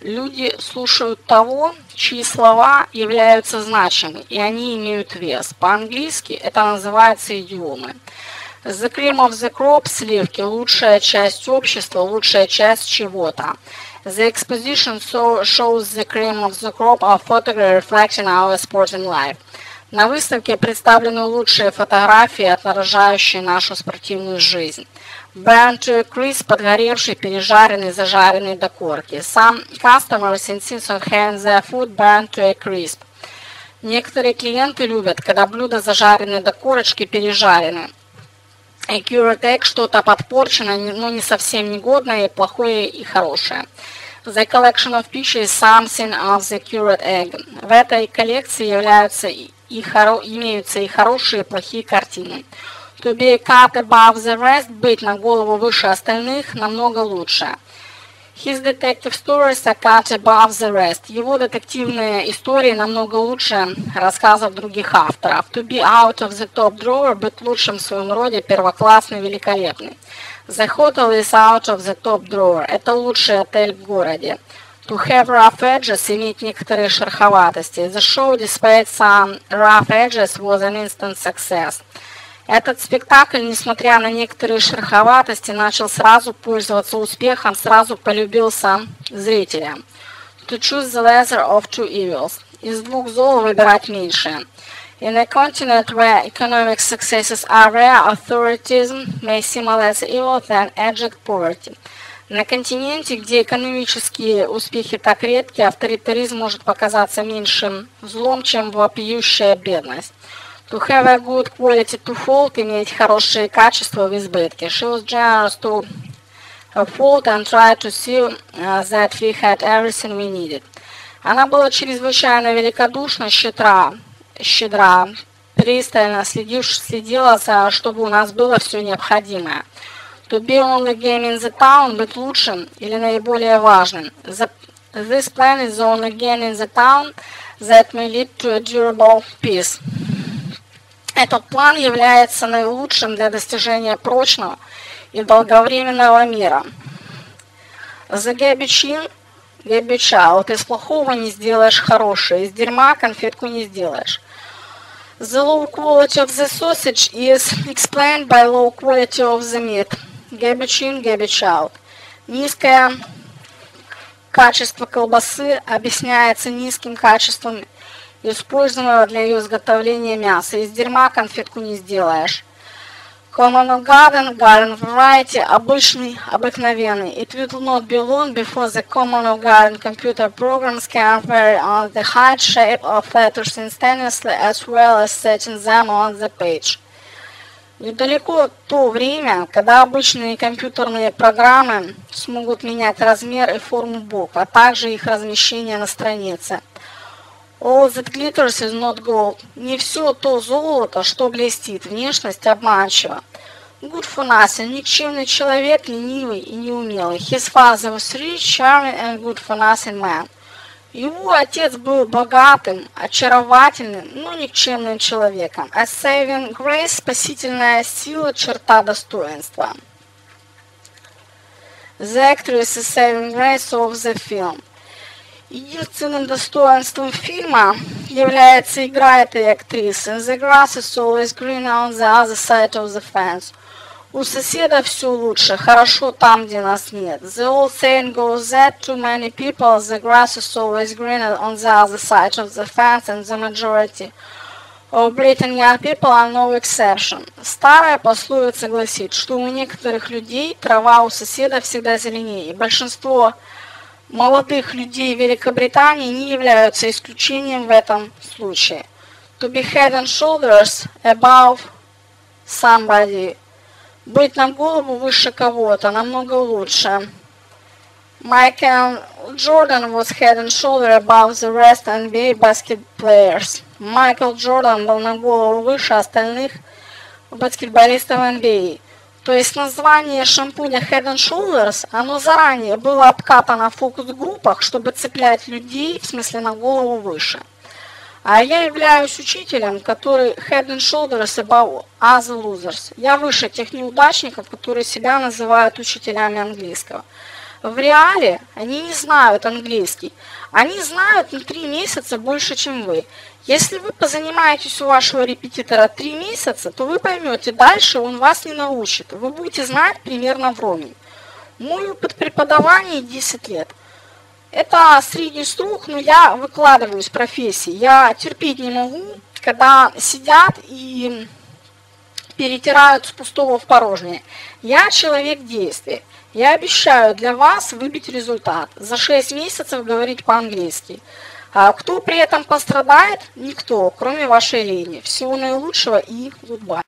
Люди слушают того, чьи слова являются значимыми, и они имеют вес. По-английски это называется идиомы. The cream of the crop – сливки, лучшая часть общества, лучшая часть чего-то. The exposition shows the cream of the crop of photography reflecting our sporting life. На выставке представлены лучшие фотографии, отражающие нашу спортивную жизнь. A crisp, подгоревший, пережаренный, зажаренный до корки. Some customers insist on having their food burnt to a crisp. Некоторые клиенты любят, когда блюда зажарены до корочки, пережарены. Accurate egg что-то подпорчено, но не совсем негодное, плохое и хорошее. The collection of pictures is something of the accurate egg. В этой коллекции являются и хоро... имеются и хорошие, и плохие картины. To be cut above the rest, быть на голову выше остальных, намного лучше. His detective stories are cut above the rest. Его детективные истории намного лучше рассказов других авторов. To be out of the top drawer, быть лучшим в своем роде, первоклассный, великолепный. Hotel is out of the top drawer. Это лучший отель в городе. To have rough edges, иметь некоторые шероховатости. The show, despite some rough edges, was an instant success. Этот спектакль, несмотря на некоторые шероховатости, начал сразу пользоваться успехом, сразу полюбился зрителям. To choose the lesser of two evils. Из двух зол выбирать меньшее. In a continent where economic successes are rare, authoritism may seem less evil than abject poverty. На континенте, где экономические успехи так редки, авторитаризм может показаться меньшим злом, чем вопиющая бедность. To have a good quality to fault, иметь хорошие качества в избытке. She was generous to her fault and tried to see uh, that we had everything we needed. Она была чрезвычайно великодушна, щедра, щедра, пристально следив, следила чтобы у нас было все необходимое. To be on the game in the town, быть лучшим или наиболее важным. The, this plan is on again in the town that may lead to a durable peace. Этот план является наилучшим для достижения прочного и долговременного мира. За габичин, габича, вот из плохого не сделаешь хорошее, из дерьма конфетку не сделаешь. The low quality of the sausage is explained by low quality of the meat. Garbage in, garbage out. Низкое качество колбасы объясняется низким качеством используемого для ее изготовления мяса. Из дерьма конфетку не сделаешь. Common garden, garden variety, обычный, обыкновенный. It will not be long before the common garden computer programs can vary on the height, shape of letters instantaneously as well as setting them on the page. Недалеко то время, когда обычные компьютерные программы смогут менять размер и форму букв, а также их размещение на странице. All that glitters is not gold. Не все то золото, что блестит. Внешность обманчива. Good for nothing. Никчемный человек, ленивый и неумелый. His father was rich, charming and good for nothing man. Его отец был богатым, очаровательным, но никчемным человеком. A saving grace, спасительная сила, черта достоинства. The actress is saving grace of the film. Единственным достоинством фильма является игра этой актрисы. The grass is always greener on the other side of the fence. У соседа все лучше, хорошо там, где нас нет. The old saying goes that to many people the grass is always greener on the other side of the fence and the majority of Britain young people are no exception. Старая пословица гласит, что у некоторых людей трава у соседа всегда зеленее. Большинство молодых людей Великобритании не являются исключением в этом случае. To be head and shoulders above somebody. Быть на голову выше кого-то намного лучше. Michael Jordan was head and shoulder above the rest NBA basket players. Майкл Джордан был на голову выше остальных баскетболистов NBA. То есть название шампуня Head and Shoulders, оно заранее было обкатано в фокус-группах, чтобы цеплять людей, в смысле на голову выше. А я являюсь учителем, который Head and Shoulders above other losers. Я выше тех неудачников, которые себя называют учителями английского. В реале они не знают английский. Они знают на три месяца больше, чем вы. Если вы позанимаетесь у вашего репетитора три месяца, то вы поймете, дальше он вас не научит. Вы будете знать примерно вровень. Мой опыт преподавания 10 лет. Это средний струк, но я выкладываюсь в профессии. Я терпеть не могу, когда сидят и перетирают с пустого в порожнее. Я человек действия. Я обещаю для вас выбить результат. За 6 месяцев говорить по-английски. А кто при этом пострадает? Никто, кроме вашей лени. Всего наилучшего и goodbye.